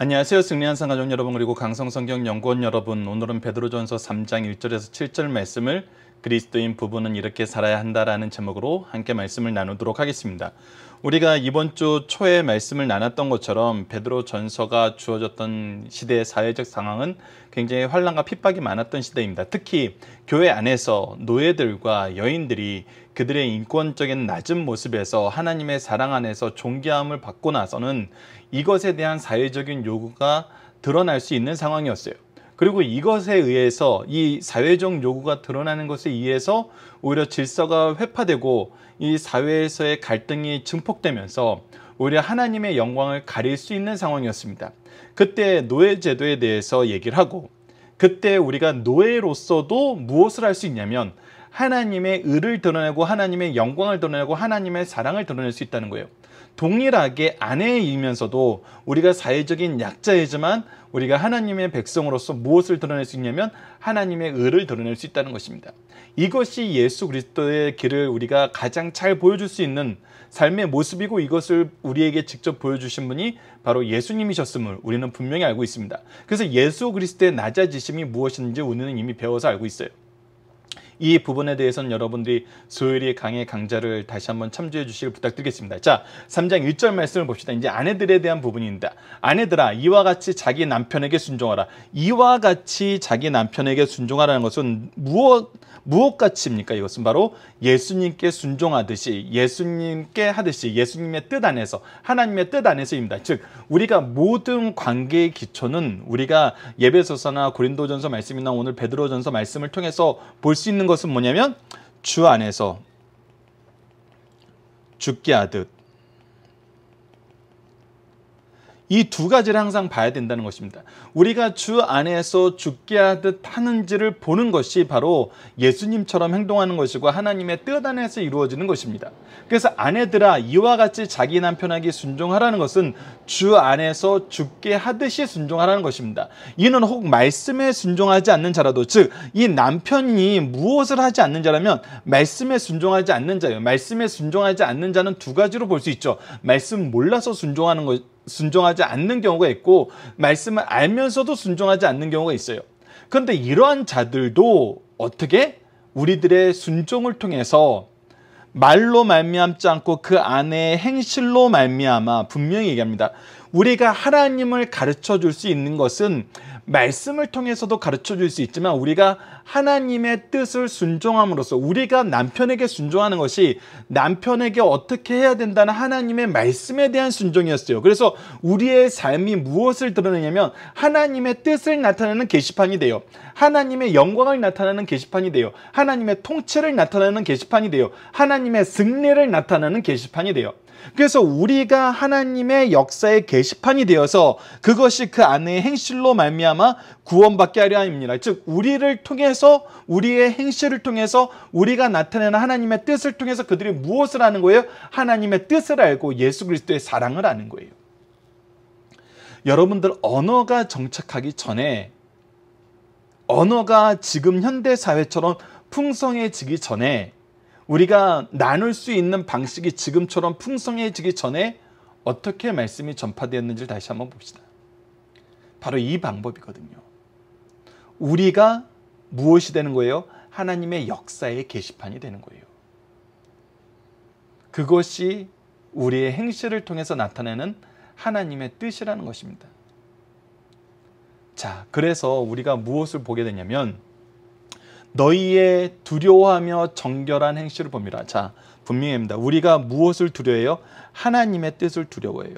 안녕하세요. 승리한 상 가족 여러분 그리고 강성성경 연구원 여러분 오늘은 베드로전서 3장 1절에서 7절 말씀을 그리스도인 부부는 이렇게 살아야 한다라는 제목으로 함께 말씀을 나누도록 하겠습니다. 우리가 이번 주 초에 말씀을 나눴던 것처럼 베드로 전서가 주어졌던 시대의 사회적 상황은 굉장히 환란과 핍박이 많았던 시대입니다. 특히 교회 안에서 노예들과 여인들이 그들의 인권적인 낮은 모습에서 하나님의 사랑 안에서 존귀함을 받고 나서는 이것에 대한 사회적인 요구가 드러날 수 있는 상황이었어요. 그리고 이것에 의해서 이 사회적 요구가 드러나는 것에 의해서 오히려 질서가 회파되고 이 사회에서의 갈등이 증폭되면서 오히려 하나님의 영광을 가릴 수 있는 상황이었습니다. 그때 노예 제도에 대해서 얘기를 하고 그때 우리가 노예로서도 무엇을 할 수 있냐면 하나님의 의를 드러내고 하나님의 영광을 드러내고 하나님의 사랑을 드러낼 수 있다는 거예요. 동일하게 아내이면서도 우리가 사회적인 약자이지만 우리가 하나님의 백성으로서 무엇을 드러낼 수 있냐면 하나님의 의를 드러낼 수 있다는 것입니다. 이것이 예수 그리스도의 길을 우리가 가장 잘 보여줄 수 있는 삶의 모습이고 이것을 우리에게 직접 보여주신 분이 바로 예수님이셨음을 우리는 분명히 알고 있습니다. 그래서 예수 그리스도의 낮아지심이 무엇인지 우리는 이미 배워서 알고 있어요. 이 부분에 대해서는 여러분들이 소율이 강의 강좌를 다시 한번 참조해 주시길 부탁드리겠습니다. 자, 3장 1절 말씀을 봅시다. 이제 아내들에 대한 부분입니다. 아내들아, 이와 같이 자기 남편에게 순종하라. 이와 같이 자기 남편에게 순종하라는 것은 무엇 무엇같이입니까? 이것은 바로 예수님께 순종하듯이 예수님께 하듯이 예수님의 뜻 안에서 하나님의 뜻 안에서입니다. 즉 우리가 모든 관계의 기초는 우리가 예배소서나 고린도전서 말씀이나 오늘 베드로전서 말씀을 통해서 볼 수 있는 것은 뭐냐면 주 안에서 죽게 하듯 이 두 가지를 항상 봐야 된다는 것입니다. 우리가 주 안에서 죽게 하듯 하는지를 보는 것이 바로 예수님처럼 행동하는 것이고 하나님의 뜻 안에서 이루어지는 것입니다. 그래서 아내들아 이와 같이 자기 남편에게 순종하라는 것은 주 안에서 죽게 하듯이 순종하라는 것입니다. 이는 혹 말씀에 순종하지 않는 자라도 즉 이 남편이 무엇을 하지 않는 자라면 말씀에 순종하지 않는 자예요. 말씀에 순종하지 않는 자는 두 가지로 볼 수 있죠. 말씀 몰라서 순종하는 것 순종하지 않는 경우가 있고 말씀을 알면서도 순종하지 않는 경우가 있어요. 그런데 이러한 자들도 어떻게 우리들의 순종을 통해서 말로 말미암지 않고 그 안에 행실로 말미암아 분명히 얘기합니다. 우리가 하나님을 가르쳐 줄 수 있는 것은 말씀을 통해서도 가르쳐 줄 수 있지만 우리가 하나님의 뜻을 순종함으로써 우리가 남편에게 순종하는 것이 남편에게 어떻게 해야 된다는 하나님의 말씀에 대한 순종이었어요. 그래서 우리의 삶이 무엇을 드러내냐면 하나님의 뜻을 나타내는 게시판이 돼요. 하나님의 영광을 나타내는 게시판이 돼요. 하나님의 통치를 나타내는 게시판이 돼요. 하나님의 승리를 나타내는 게시판이 돼요. 그래서 우리가 하나님의 역사의 게시판이 되어서 그것이 그 안에 행실로 말미암아 구원받게 하려 함이니라. 즉 우리를 통해서 우리의 행실을 통해서 우리가 나타내는 하나님의 뜻을 통해서 그들이 무엇을 하는 거예요? 하나님의 뜻을 알고 예수 그리스도의 사랑을 아는 거예요. 여러분들 언어가 정착하기 전에 언어가 지금 현대 사회처럼 풍성해지기 전에 우리가 나눌 수 있는 방식이 지금처럼 풍성해지기 전에 어떻게 말씀이 전파되었는지를 다시 한번 봅시다. 바로 이 방법이거든요. 우리가 무엇이 되는 거예요? 하나님의 역사의 게시판이 되는 거예요. 그것이 우리의 행실을 통해서 나타내는 하나님의 뜻이라는 것입니다. 자, 그래서 우리가 무엇을 보게 되냐면 너희의 두려워하며 정결한 행실을 봅니다. 자, 분명합니다. 우리가 무엇을 두려워해요? 하나님의 뜻을 두려워해요.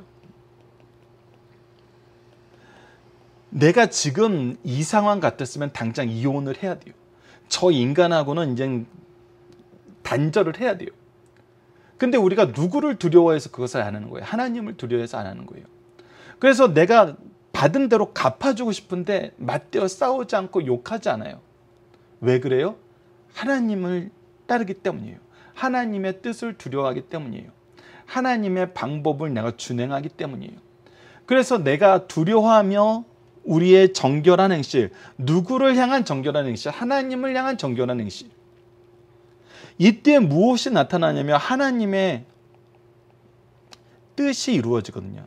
내가 지금 이 상황 같았으면 당장 이혼을 해야 돼요. 저 인간하고는 이제 단절을 해야 돼요. 근데 우리가 누구를 두려워해서 그것을 안 하는 거예요? 하나님을 두려워해서 안 하는 거예요. 그래서 내가 받은 대로 갚아주고 싶은데 맞대어 싸우지 않고 욕하지 않아요. 왜 그래요? 하나님을 따르기 때문이에요. 하나님의 뜻을 두려워하기 때문이에요. 하나님의 방법을 내가 준행하기 때문이에요. 그래서 내가 두려워하며 우리의 정결한 행실, 누구를 향한 정결한 행실, 하나님을 향한 정결한 행실. 이때 무엇이 나타나냐면 하나님의 뜻이 이루어지거든요.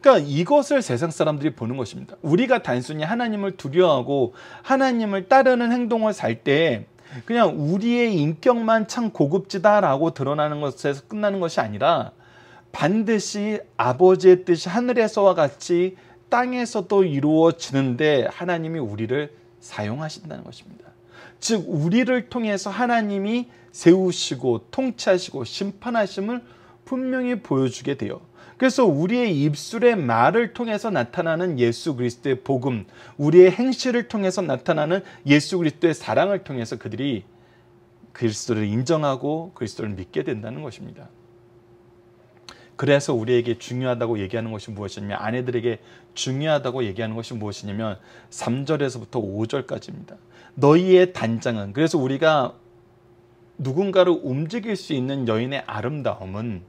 그러니까 이것을 세상 사람들이 보는 것입니다. 우리가 단순히 하나님을 두려워하고 하나님을 따르는 행동을 살 때 그냥 우리의 인격만 참 고급지다라고 드러나는 것에서 끝나는 것이 아니라 반드시 아버지의 뜻이 하늘에서와 같이 땅에서도 이루어지는데 하나님이 우리를 사용하신다는 것입니다. 즉 우리를 통해서 하나님이 세우시고 통치하시고 심판하심을 분명히 보여주게 돼요. 그래서 우리의 입술의 말을 통해서 나타나는 예수 그리스도의 복음, 우리의 행실을 통해서 나타나는 예수 그리스도의 사랑을 통해서 그들이 그리스도를 인정하고 그리스도를 믿게 된다는 것입니다. 그래서 우리에게 중요하다고 얘기하는 것이 무엇이냐면 아내들에게 중요하다고 얘기하는 것이 무엇이냐면 3절에서부터 5절까지입니다. 너희의 단장은 그래서 우리가 누군가를 움직일 수 있는 여인의 아름다움은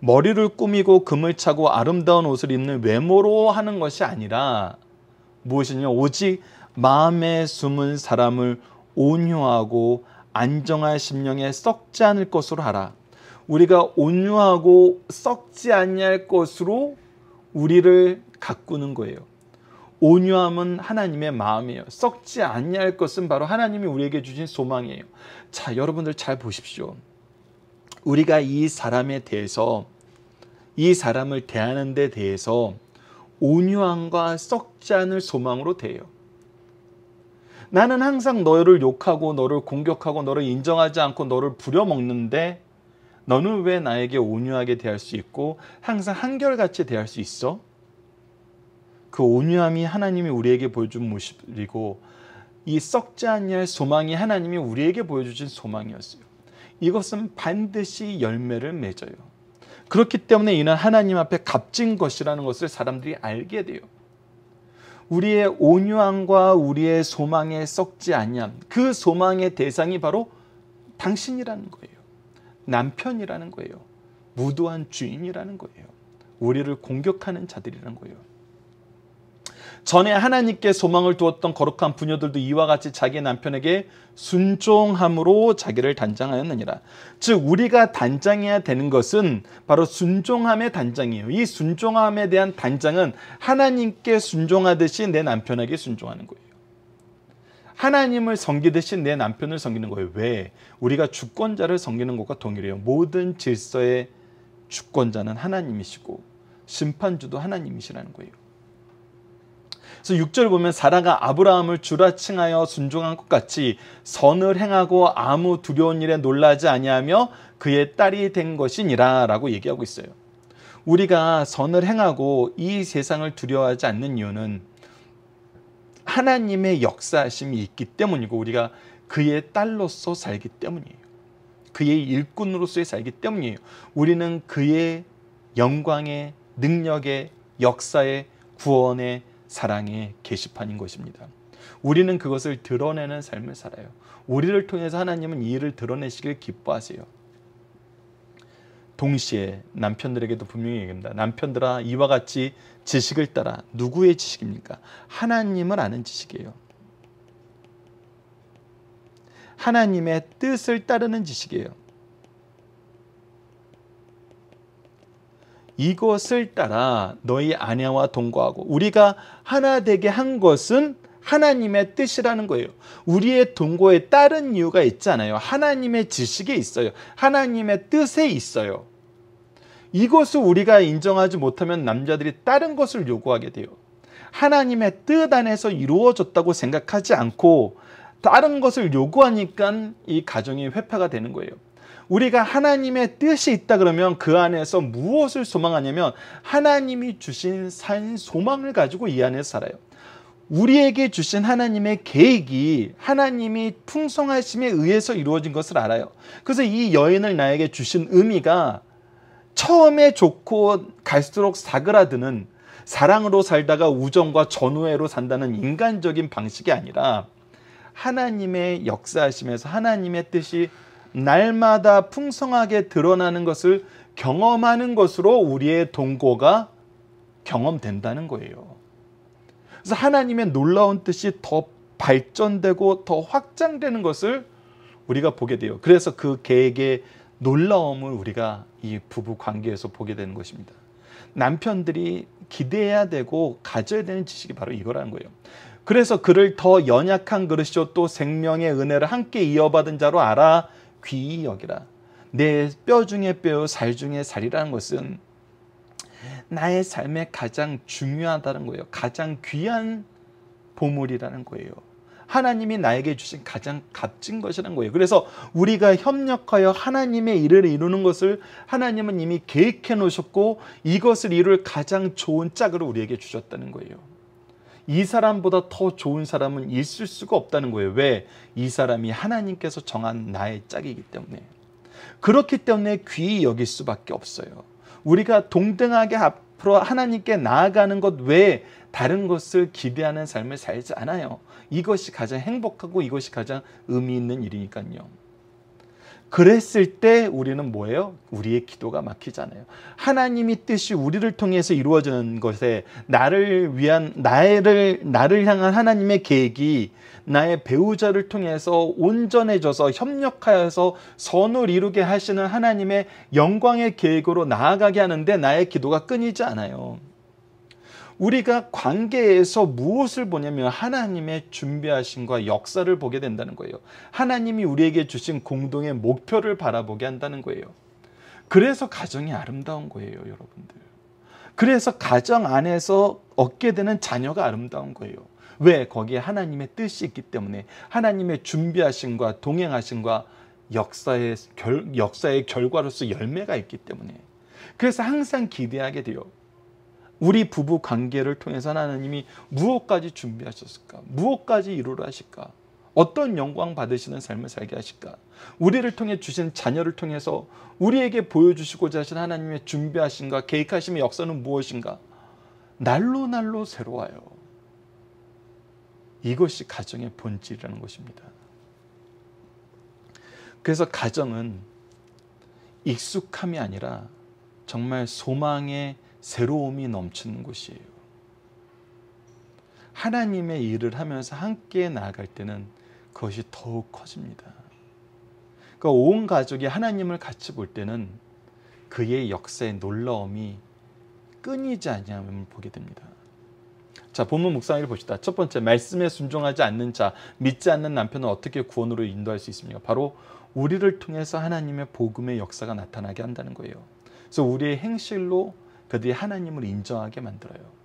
머리를 꾸미고 금을 차고 아름다운 옷을 입는 외모로 하는 것이 아니라 무엇이냐 오직 마음에 숨은 사람을 온유하고 안정한 심령에 썩지 않을 것으로 하라. 우리가 온유하고 썩지 아니할 것으로 우리를 가꾸는 거예요. 온유함은 하나님의 마음이에요. 썩지 아니할 것은 바로 하나님이 우리에게 주신 소망이에요. 자, 여러분들 잘 보십시오. 우리가 이 사람에 대해서 이 사람을 대하는 데 대해서 온유함과 썩지 않을 소망으로 대해요. 나는 항상 너를 욕하고 너를 공격하고 너를 인정하지 않고 너를 부려먹는데 너는 왜 나에게 온유하게 대할 수 있고 항상 한결같이 대할 수 있어? 그 온유함이 하나님이 우리에게 보여준 모습이고 이 썩지 않냐 소망이 하나님이 우리에게 보여주신 소망이었어요. 이것은 반드시 열매를 맺어요. 그렇기 때문에 이는 하나님 앞에 값진 것이라는 것을 사람들이 알게 돼요. 우리의 온유함과 우리의 소망에 썩지 않냐 그 소망의 대상이 바로 당신이라는 거예요. 남편이라는 거예요. 무도한 주인이라는 거예요. 우리를 공격하는 자들이라는 거예요. 전에 하나님께 소망을 두었던 거룩한 부녀들도 이와 같이 자기 남편에게 순종함으로 자기를 단장하였느니라. 즉 우리가 단장해야 되는 것은 바로 순종함의 단장이에요. 이 순종함에 대한 단장은 하나님께 순종하듯이 내 남편에게 순종하는 거예요. 하나님을 섬기듯이 내 남편을 섬기는 거예요. 왜? 우리가 주권자를 섬기는 것과 동일해요. 모든 질서의 주권자는 하나님이시고 심판주도 하나님이시라는 거예요. 그래서 6절 보면 사라가 아브라함을 주라 칭하여 순종한 것 같이 선을 행하고 아무 두려운 일에 놀라지 아니하며 그의 딸이 된 것이니라라고 얘기하고 있어요. 우리가 선을 행하고 이 세상을 두려워하지 않는 이유는 하나님의 역사심이 있기 때문이고 우리가 그의 딸로서 살기 때문이에요. 그의 일꾼으로서의 살기 때문이에요. 우리는 그의 영광의 능력의 역사의 구원의 사랑의 게시판인 것입니다. 우리는 그것을 드러내는 삶을 살아요. 우리를 통해서 하나님은 이 일을 드러내시길 기뻐하세요. 동시에 남편들에게도 분명히 얘기합니다. 남편들아 이와 같이 지식을 따라 누구의 지식입니까? 하나님을 아는 지식이에요. 하나님의 뜻을 따르는 지식이에요. 이것을 따라 너희 아내와 동거하고 우리가 하나 되게 한 것은 하나님의 뜻이라는 거예요. 우리의 동거에 따른 이유가 있잖아요. 하나님의 지식에 있어요. 하나님의 뜻에 있어요. 이것을 우리가 인정하지 못하면 남자들이 다른 것을 요구하게 돼요. 하나님의 뜻 안에서 이루어졌다고 생각하지 않고 다른 것을 요구하니까 이 가정이 회파가 되는 거예요. 우리가 하나님의 뜻이 있다 그러면 그 안에서 무엇을 소망하냐면 하나님이 주신 산 소망을 가지고 이 안에서 살아요. 우리에게 주신 하나님의 계획이 하나님이 풍성하심에 의해서 이루어진 것을 알아요. 그래서 이 여인을 나에게 주신 의미가 처음에 좋고 갈수록 사그라드는 사랑으로 살다가 우정과 전우애로 산다는 인간적인 방식이 아니라 하나님의 역사하심에서 하나님의 뜻이 날마다 풍성하게 드러나는 것을 경험하는 것으로 우리의 동거가 경험된다는 거예요. 그래서 하나님의 놀라운 뜻이 더 발전되고 더 확장되는 것을 우리가 보게 돼요. 그래서 그 계획의 놀라움을 우리가 이 부부 관계에서 보게 되는 것입니다. 남편들이 기대해야 되고 가져야 되는 지식이 바로 이거라는 거예요. 그래서 그를 더 연약한 그릇이요 또 생명의 은혜를 함께 이어받은 자로 알아 귀히 여기라. 내 뼈 중에 뼈, 살 중에 살이라는 것은 나의 삶에 가장 중요하다는 거예요. 가장 귀한 보물이라는 거예요. 하나님이 나에게 주신 가장 값진 것이라는 거예요. 그래서 우리가 협력하여 하나님의 일을 이루는 것을 하나님은 이미 계획해 놓으셨고 이것을 이룰 가장 좋은 짝을 우리에게 주셨다는 거예요. 이 사람보다 더 좋은 사람은 있을 수가 없다는 거예요. 왜? 이 사람이 하나님께서 정한 나의 짝이기 때문에. 그렇기 때문에 귀히 여길 수밖에 없어요. 우리가 동등하게 앞으로 하나님께 나아가는 것 외에 다른 것을 기대하는 삶을 살지 않아요. 이것이 가장 행복하고 이것이 가장 의미 있는 일이니까요. 그랬을 때 우리는 뭐예요? 우리의 기도가 막히잖아요. 하나님이 뜻이 우리를 통해서 이루어지는 것에 나를 위한 나를 나를 향한 하나님의 계획이 나의 배우자를 통해서 온전해져서 협력하여서 선을 이루게 하시는 하나님의 영광의 계획으로 나아가게 하는데 나의 기도가 끊이지 않아요. 우리가 관계에서 무엇을 보냐면 하나님의 준비하신과 역사를 보게 된다는 거예요. 하나님이 우리에게 주신 공동의 목표를 바라보게 한다는 거예요. 그래서 가정이 아름다운 거예요, 여러분들. 그래서 가정 안에서 얻게 되는 자녀가 아름다운 거예요. 왜? 거기에 하나님의 뜻이 있기 때문에 하나님의 준비하신과 동행하신과 역사의 결, 역사의 결과로서 열매가 있기 때문에 그래서 항상 기대하게 돼요. 우리 부부 관계를 통해서 하나님이 무엇까지 준비하셨을까? 무엇까지 이루려 하실까? 어떤 영광 받으시는 삶을 살게 하실까? 우리를 통해 주신 자녀를 통해서 우리에게 보여주시고자 하신 하나님의 준비하신가 계획하심의 역사는 무엇인가? 날로 날로 새로워요. 이것이 가정의 본질이라는 것입니다. 그래서 가정은 익숙함이 아니라 정말 소망의 새로움이 넘치는 곳이에요. 하나님의 일을 하면서 함께 나아갈 때는 그것이 더욱 커집니다. 그러니까 온 가족이 하나님을 같이 볼 때는 그의 역사의 놀라움이 끊이지 않냐면 보게 됩니다. 자, 본문 묵상을 봅시다. 첫 번째, 말씀에 순종하지 않는 자, 믿지 않는 남편은 어떻게 구원으로 인도할 수 있습니까? 바로 우리를 통해서 하나님의 복음의 역사가 나타나게 한다는 거예요. 그래서 우리의 행실로 그들이 하나님을 인정하게 만들어요.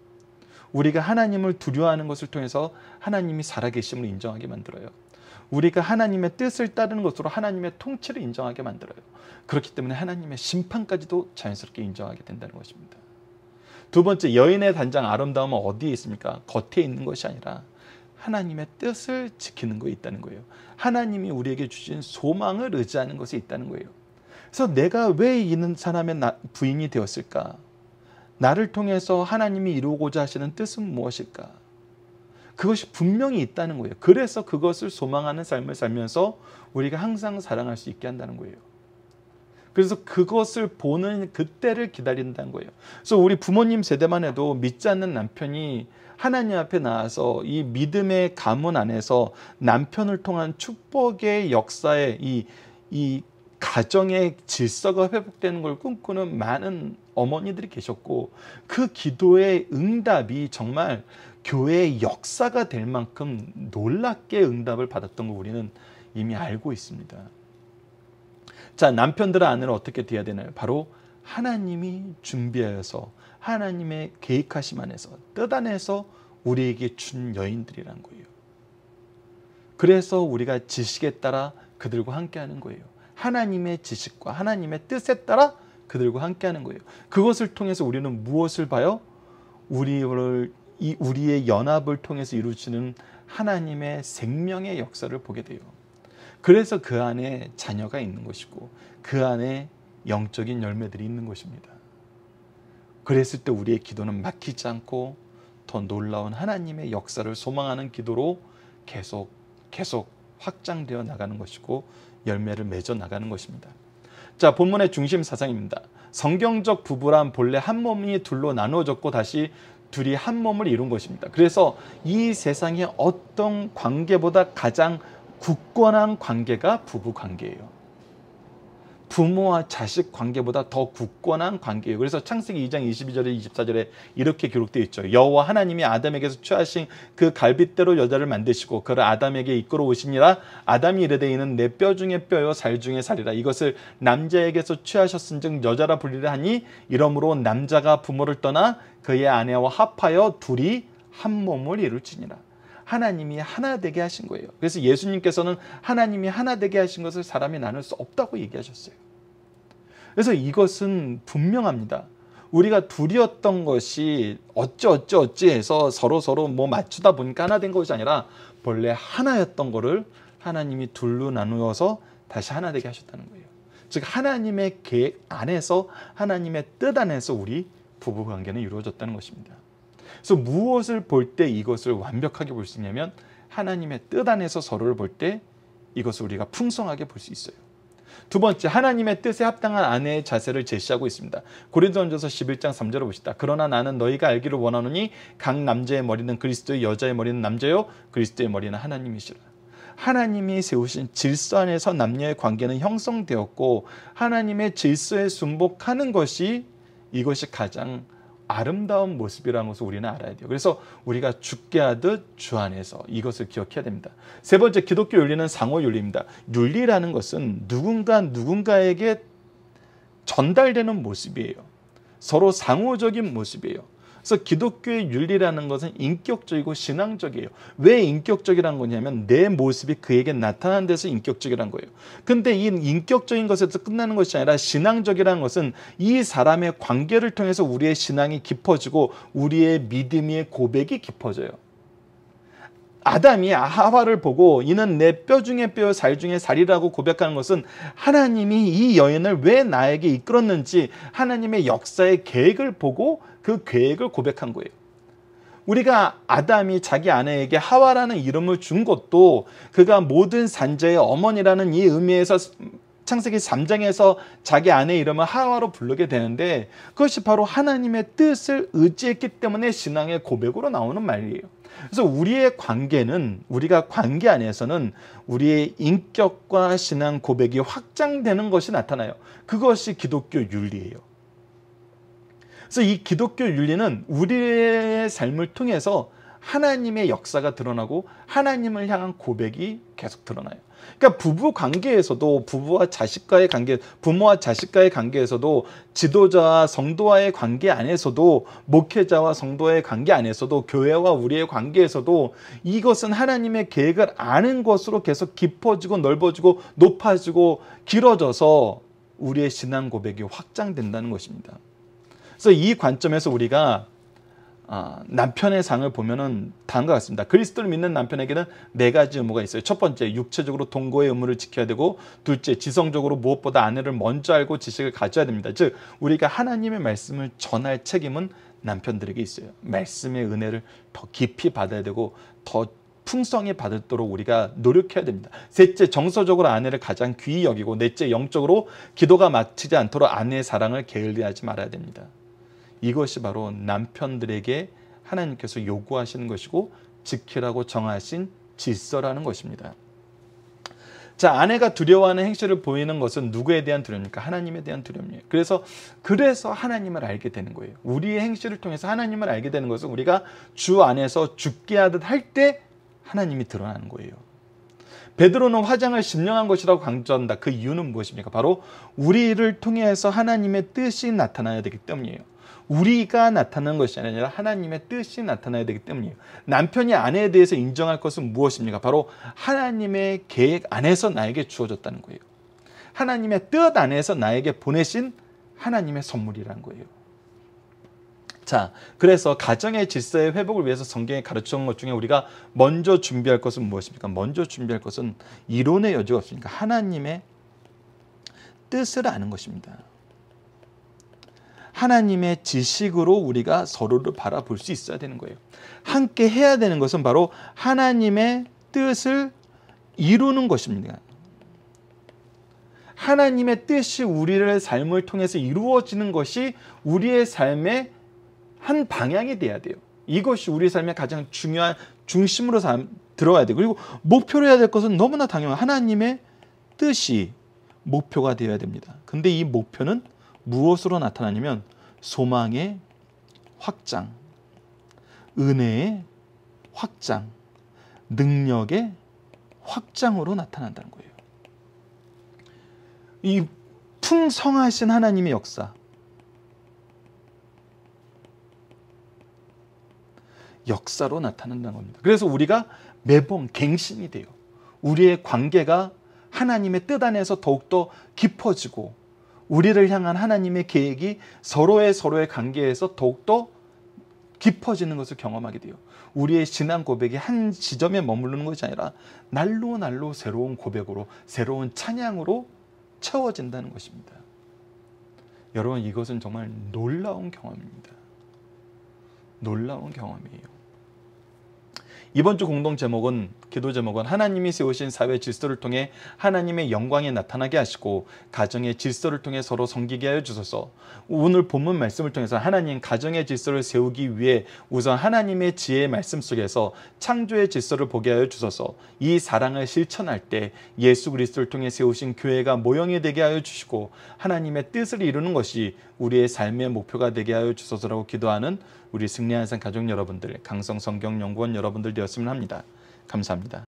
우리가 하나님을 두려워하는 것을 통해서 하나님이 살아계심을 인정하게 만들어요. 우리가 하나님의 뜻을 따르는 것으로 하나님의 통치를 인정하게 만들어요. 그렇기 때문에 하나님의 심판까지도 자연스럽게 인정하게 된다는 것입니다. 두 번째, 여인의 단장 아름다움은 어디에 있습니까? 겉에 있는 것이 아니라 하나님의 뜻을 지키는 것에 있다는 거예요. 하나님이 우리에게 주신 소망을 의지하는 것에 있다는 거예요. 그래서 내가 왜 이는 사람의 부인이 되었을까? 나를 통해서 하나님이 이루고자 하시는 뜻은 무엇일까? 그것이 분명히 있다는 거예요. 그래서 그것을 소망하는 삶을 살면서 우리가 항상 사랑할 수 있게 한다는 거예요. 그래서 그것을 보는 그때를 기다린다는 거예요. 그래서 우리 부모님 세대만 해도 믿지 않는 남편이 하나님 앞에 나와서 이 믿음의 가문 안에서 남편을 통한 축복의 역사에 이, 이 가정의 질서가 회복되는 걸 꿈꾸는 많은 어머니들이 계셨고 그 기도의 응답이 정말 교회의 역사가 될 만큼 놀랍게 응답을 받았던 거 우리는 이미 알고 있습니다. 자, 남편들의 아내는 어떻게 돼야 되나요? 바로 하나님이 준비하여서 하나님의 계획하심 안에서 뜻 안에서 우리에게 준 여인들이란 거예요. 그래서 우리가 지식에 따라 그들과 함께 하는 거예요. 하나님의 지식과 하나님의 뜻에 따라 그들과 함께하는 거예요. 그것을 통해서 우리는 무엇을 봐요? 우리를 이 우리의 연합을 통해서 이루어지는 하나님의 생명의 역사를 보게 돼요. 그래서 그 안에 자녀가 있는 것이고 그 안에 영적인 열매들이 있는 것입니다. 그랬을 때 우리의 기도는 막히지 않고 더 놀라운 하나님의 역사를 소망하는 기도로 계속 계속 확장되어 나가는 것이고 열매를 맺어 나가는 것입니다. 자, 본문의 중심 사상입니다. 성경적 부부란 본래 한 몸이 둘로 나누어졌고 다시 둘이 한 몸을 이룬 것입니다. 그래서 이 세상의 어떤 관계보다 가장 굳건한 관계가 부부 관계예요. 부모와 자식 관계보다 더 굳건한 관계예요. 그래서 창세기 2장 22절에 24절에 이렇게 기록되어 있죠. 여호와 하나님이 아담에게서 취하신 그 갈빗대로 여자를 만드시고 그를 아담에게 이끌어 오시니라 아담이 이르되 이는 내 뼈 중에 뼈요 살 중에 살이라 이것을 남자에게서 취하셨은즉 여자라 불리라 하니 이러므로 남자가 부모를 떠나 그의 아내와 합하여 둘이 한 몸을 이룰지니라. 하나님이 하나 되게 하신 거예요. 그래서 예수님께서는 하나님이 하나 되게 하신 것을 사람이 나눌 수 없다고 얘기하셨어요. 그래서 이것은 분명합니다. 우리가 둘이었던 것이 어찌 어찌 어찌 해서 서로 서로 뭐 맞추다 보니까 하나 된 것이 아니라 본래 하나였던 거를 하나님이 둘로 나누어서 다시 하나 되게 하셨다는 거예요. 즉 하나님의 계획 안에서 하나님의 뜻 안에서 우리 부부 관계는 이루어졌다는 것입니다. 그래서 무엇을 볼 때 이것을 완벽하게 볼 수 있냐면 하나님의 뜻 안에서 서로를 볼 때 이것을 우리가 풍성하게 볼 수 있어요. 두 번째 하나님의 뜻에 합당한 아내의 자세를 제시하고 있습니다. 고린도전서 11장 3절을 보시다. 그러나 나는 너희가 알기를 원하노니 각 남자의 머리는 그리스도의 여자의 머리는 남자요 그리스도의 머리는 하나님이시라. 하나님이 세우신 질서 안에서 남녀의 관계는 형성되었고 하나님의 질서에 순복하는 것이 이것이 가장 아름다운 모습이라는 것을 우리는 알아야 돼요. 그래서 우리가 죽게 하듯 주 안에서 이것을 기억해야 됩니다. 세 번째 기독교 윤리는 상호 윤리입니다. 윤리라는 것은 누군가 누군가에게 전달되는 모습이에요. 서로 상호적인 모습이에요. 그래서 기독교의 윤리라는 것은 인격적이고 신앙적이에요. 왜 인격적이라는 거냐면 내 모습이 그에게 나타난 데서 인격적이라는 거예요. 근데 이 인격적인 것에서 끝나는 것이 아니라 신앙적이라는 것은 이 사람의 관계를 통해서 우리의 신앙이 깊어지고 우리의 믿음의 고백이 깊어져요. 아담이 하와를 보고 이는 내 뼈 중에 뼈, 살 중에 살이라고 고백하는 것은 하나님이 이 여인을 왜 나에게 이끌었는지 하나님의 역사의 계획을 보고 그 계획을 고백한 거예요. 우리가 아담이 자기 아내에게 하와라는 이름을 준 것도 그가 모든 산자의 어머니라는 이 의미에서 창세기 3장에서 자기 아내 이름을 하와로 부르게 되는데 그것이 바로 하나님의 뜻을 의지했기 때문에 신앙의 고백으로 나오는 말이에요. 그래서 우리의 관계는 우리가 관계 안에서는 우리의 인격과 신앙 고백이 확장되는 것이 나타나요. 그것이 기독교 윤리예요. 그래서 이 기독교 윤리는 우리의 삶을 통해서 하나님의 역사가 드러나고 하나님을 향한 고백이 계속 드러나요. 그러니까 부부 관계에서도 부부와 자식과의 관계, 부모와 자식과의 관계에서도 지도자와 성도와의 관계 안에서도 목회자와 성도의 관계 안에서도 교회와 우리의 관계에서도 이것은 하나님의 계획을 아는 것으로 계속 깊어지고 넓어지고 높아지고 길어져서 우리의 신앙 고백이 확장된다는 것입니다. 그래서 이 관점에서 우리가 아, 남편의 상을 보면은 다음과 같습니다. 그리스도를 믿는 남편에게는 네 가지 의무가 있어요. 첫 번째, 육체적으로 동거의 의무를 지켜야 되고, 둘째, 지성적으로 무엇보다 아내를 먼저 알고 지식을 가져야 됩니다. 즉, 우리가 하나님의 말씀을 전할 책임은 남편들에게 있어요. 말씀의 은혜를 더 깊이 받아야 되고, 더 풍성히 받도록 우리가 노력해야 됩니다. 셋째, 정서적으로 아내를 가장 귀히 여기고, 넷째, 영적으로 기도가 막히지 않도록 아내의 사랑을 게을리하지 말아야 됩니다. 이것이 바로 남편들에게 하나님께서 요구하시는 것이고 지키라고 정하신 질서라는 것입니다. 자, 아내가 두려워하는 행실을 보이는 것은 누구에 대한 두려움입니까? 하나님에 대한 두려움이에요. 그래서 그래서 하나님을 알게 되는 거예요. 우리의 행실을 통해서 하나님을 알게 되는 것은 우리가 주 안에서 죽게 하듯 할 때 하나님이 드러나는 거예요. 베드로는 화장을 심령한 것이라고 강조한다. 그 이유는 무엇입니까? 바로 우리를 통해서 하나님의 뜻이 나타나야 되기 때문이에요. 우리가 나타나는 것이 아니라 하나님의 뜻이 나타나야 되기 때문이에요. 남편이 아내에 대해서 인정할 것은 무엇입니까? 바로 하나님의 계획 안에서 나에게 주어졌다는 거예요. 하나님의 뜻 안에서 나에게 보내신 하나님의 선물이라는 거예요. 자, 그래서 가정의 질서의 회복을 위해서 성경에 가르쳐 것 중에 우리가 먼저 준비할 것은 무엇입니까? 먼저 준비할 것은 이론의 여지가 없으니까 하나님의 뜻을 아는 것입니다. 하나님의 지식으로 우리가 서로를 바라볼 수 있어야 되는 거예요. 함께 해야 되는 것은 바로 하나님의 뜻을 이루는 것입니다. 하나님의 뜻이 우리를 삶을 통해서 이루어지는 것이 우리의 삶의 한 방향이 돼야 돼요. 이것이 우리 삶의 가장 중요한 중심으로 들어가야 돼요. 그리고 목표로 해야 될 것은 너무나 당연한 하나님의 뜻이 목표가 되어야 됩니다. 근데 이 목표는 무엇으로 나타나냐면 소망의 확장, 은혜의 확장, 능력의 확장으로 나타난다는 거예요. 이 풍성하신 하나님의 역사, 역사로 나타난다는 겁니다. 그래서 우리가 매번 갱신이 돼요. 우리의 관계가 하나님의 뜻 안에서 더욱더 깊어지고 우리를 향한 하나님의 계획이 서로의 서로의 관계에서 더욱더 깊어지는 것을 경험하게 돼요. 우리의 신앙 고백이 한 지점에 머무르는 것이 아니라 날로 날로 새로운 고백으로 새로운 찬양으로 채워진다는 것입니다. 여러분 이것은 정말 놀라운 경험입니다. 놀라운 경험이에요. 이번 주 공동 제목은 기도 제목은 하나님이 세우신 사회 질서를 통해 하나님의 영광이 나타나게 하시고 가정의 질서를 통해 서로 섬기게 하여 주소서. 오늘 본문 말씀을 통해서 하나님 가정의 질서를 세우기 위해 우선 하나님의 지혜의 말씀 속에서 창조의 질서를 보게 하여 주소서. 이 사랑을 실천할 때 예수 그리스도를 통해 세우신 교회가 모형이 되게 하여 주시고 하나님의 뜻을 이루는 것이 우리의 삶의 목표가 되게 하여 주소서라고 기도하는 우리 승리한 산 가족 여러분들, 강성 성경 연구원 여러분들 되었으면 합니다. 감사합니다.